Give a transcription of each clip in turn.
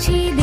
cheating.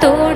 Todo.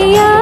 दिया